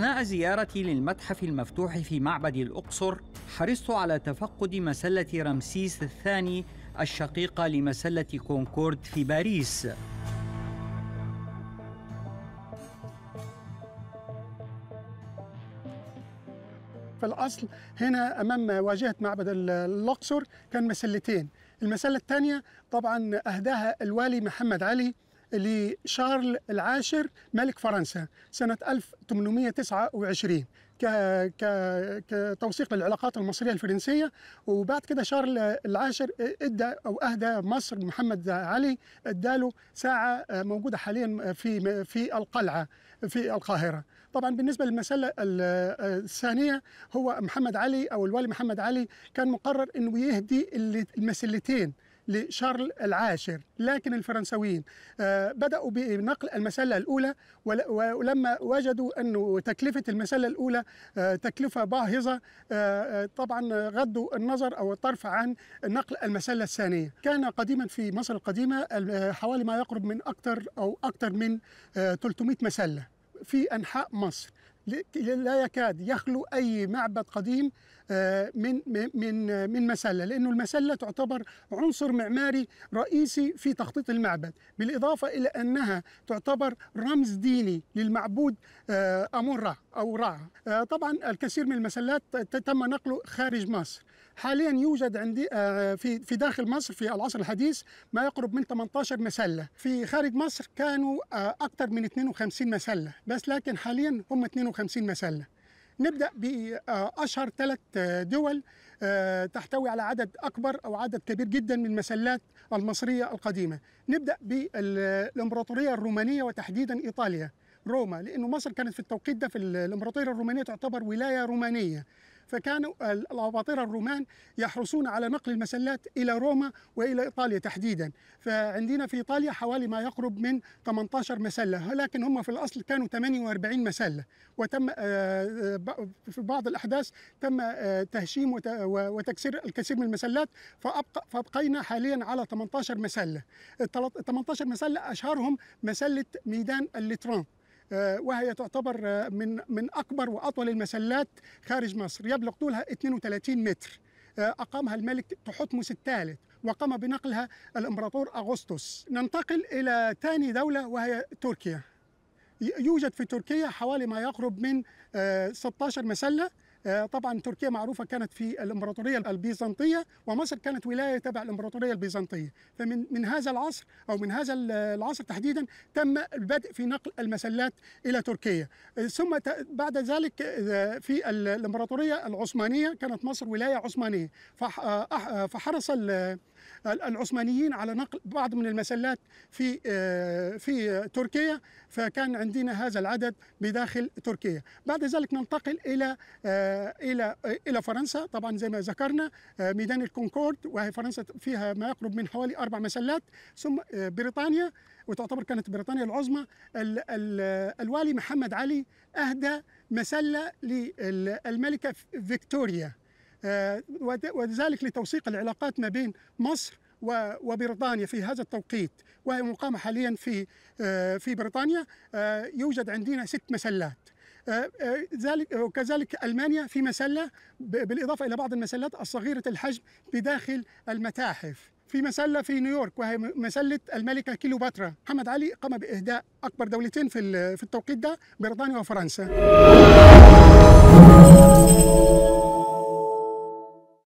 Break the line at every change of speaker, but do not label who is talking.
أثناء زيارتي للمتحف المفتوح في معبد الأقصر حرصت على تفقد مسلة رمسيس الثاني الشقيقة لمسلة كونكورد في باريس.
في الأصل هنا أمام واجهة معبد الأقصر كان مسلتين. المسلة الثانية طبعا أهداها الوالي محمد علي لشارل العاشر ملك فرنسا سنة 1829 ك... ك... كتوثيق للعلاقات المصرية الفرنسية. وبعد كده شارل العاشر إدى أو أهدى مصر محمد علي إداله ساعة موجودة حاليا في في القلعة في القاهرة. طبعا بالنسبة للمسألة الثانية هو محمد علي أو الوالي محمد علي كان مقرر إنه يهدي المسلتين. لشارل العاشر لكن الفرنسويين بدأوا بنقل المسلة الأولى ولما وجدوا أنه تكلفة المسلة الأولى تكلفة باهظة طبعا غضوا النظر أو الطرف عن نقل المسلة الثانية. كان قديما في مصر القديمة حوالي ما يقرب من أكثر أو أكثر من 300 مسلة في أنحاء مصر. لا يكاد يخلو أي معبد قديم من من من مسلة لأنه المسلة تعتبر عنصر معماري رئيسي في تخطيط المعبد بالإضافة إلى أنها تعتبر رمز ديني للمعبود امون را أو را طبعا الكثير من المسلات تم نقله خارج مصر. حاليا يوجد عندي في في داخل مصر في العصر الحديث ما يقرب من 18 مسلة. في خارج مصر كانوا أكثر من 52 مسلة بس لكن حاليا هم 52 مسلة. نبدأ باشهر ثلاث دول تحتوي على عدد أكبر أو عدد كبير جدا من المسلات المصرية القديمة. نبدأ بالإمبراطورية الرومانية وتحديدا إيطاليا روما لأنه مصر كانت في التوقيت ده في الإمبراطورية الرومانية تعتبر ولاية رومانية. فكانوا الأباطرة الرومان يحرصون على نقل المسلات إلى روما وإلى إيطاليا تحديدا. فعندنا في إيطاليا حوالي ما يقرب من 18 مسلة لكن هم في الأصل كانوا 48 مسلة. وتم في بعض الأحداث تم تهشيم وتكسير الكثير من المسلات فأبقينا حاليا على 18 مسلة. 18 مسلة أشهرهم مسلة ميدان الليتران. وهي تعتبر من من أكبر وأطول المسلات خارج مصر. يبلغ طولها 32 متر. أقامها الملك تحتمس الثالث وقام بنقلها الإمبراطور أغسطس. ننتقل إلى ثاني دولة وهي تركيا. يوجد في تركيا حوالي ما يقرب من 16 مسلة. طبعا تركيا معروفة كانت في الإمبراطورية البيزنطية ومصر كانت ولاية تبع الإمبراطورية البيزنطية. فمن من هذا العصر أو من هذا العصر تحديدا تم البدء في نقل المسلات إلى تركيا. ثم بعد ذلك في الإمبراطورية العثمانية كانت مصر ولاية عثمانية. فحرص العثمانيين على نقل بعض من المسلات في في تركيا. فكان عندنا هذا العدد بداخل تركيا. بعد ذلك ننتقل إلى إلى إلى فرنسا. طبعا زي ما ذكرنا ميدان الكونكورد وهي فرنسا فيها ما يقرب من حوالي أربع مسلات. ثم بريطانيا وتعتبر كانت بريطانيا العظمى ال ال الوالي محمد علي أهدى مسلة للملكة فيكتوريا. وذلك لتوثيق العلاقات ما بين مصر وبريطانيا في هذا التوقيت. وهي مقامة حاليا في في بريطانيا. يوجد عندنا ست مسلات. آه، آه، ذلك وكذلك ألمانيا في مسلة بالإضافة إلى بعض المسلات الصغيرة الحجم بداخل المتاحف. في مسلة في نيويورك وهي مسلة الملكة كيلوباترا. محمد علي قام بإهداء أكبر دولتين في التوقيت ده بريطانيا وفرنسا.